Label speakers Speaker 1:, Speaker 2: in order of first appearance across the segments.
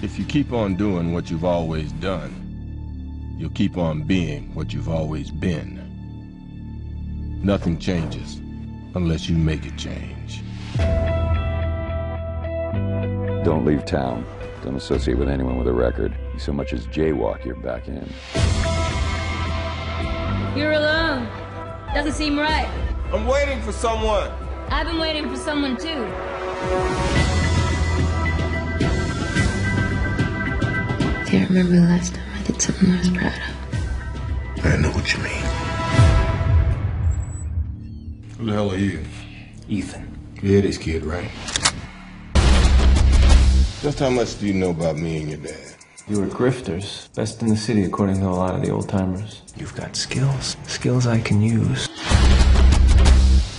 Speaker 1: If you keep on doing what you've always done, you'll keep on being what you've always been. Nothing changes unless you make it change.
Speaker 2: Don't leave town. Don't associate with anyone with a record. You so much as jaywalk, you're back in.
Speaker 3: You're alone. Doesn't seem right.
Speaker 1: I'm waiting for someone.
Speaker 3: I've been waiting for someone too.
Speaker 4: Do you remember the last time I did something I was proud of?
Speaker 5: I know what you mean.
Speaker 1: Who the hell are you?
Speaker 5: Ethan. You're this kid, right?
Speaker 1: Just how much do you know about me and your dad?
Speaker 6: You were grifters, best in the city according to a lot of the old timers.
Speaker 5: You've got skills. Skills I can use.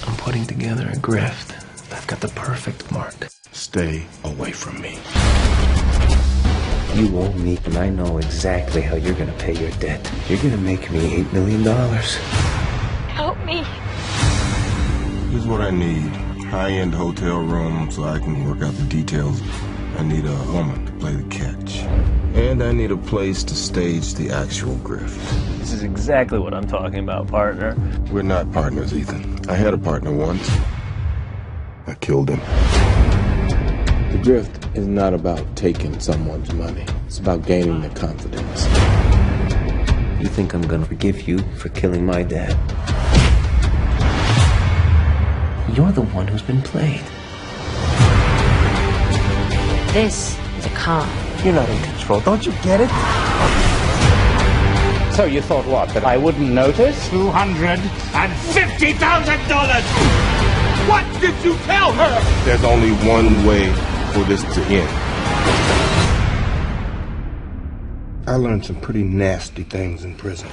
Speaker 5: I'm putting together a grift. I've got the perfect mark.
Speaker 1: Stay away from me.
Speaker 5: You owe me, and I know exactly how you're gonna pay your debt. You're gonna make me eight million dollars.
Speaker 3: Help me.
Speaker 1: Here's what I need. High-end hotel room so I can work out the details. I need a woman to play the catch. And I need a place to stage the actual grift.
Speaker 7: This is exactly what I'm talking about, partner.
Speaker 1: We're not partners, Ethan. I had a partner once. I killed him. The grift is not about taking someone's money. It's about gaining their confidence.
Speaker 5: You think I'm gonna forgive you for killing my dad? You're the one who's been played.
Speaker 4: This is a car.
Speaker 8: You're not in control. Don't you get it?
Speaker 9: So you thought what? That I wouldn't notice?
Speaker 8: Two hundred and fifty thousand dollars. What did you tell her?
Speaker 1: There's only one way for this to end.
Speaker 5: I learned some pretty nasty things in prison.